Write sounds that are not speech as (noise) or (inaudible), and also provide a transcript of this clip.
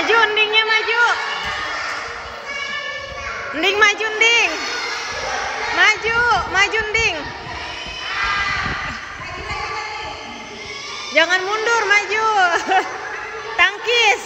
Maju undingnya maju. Unding maju unding. Maju, maju unding. Jangan mundur, maju. (laughs) Tangkis.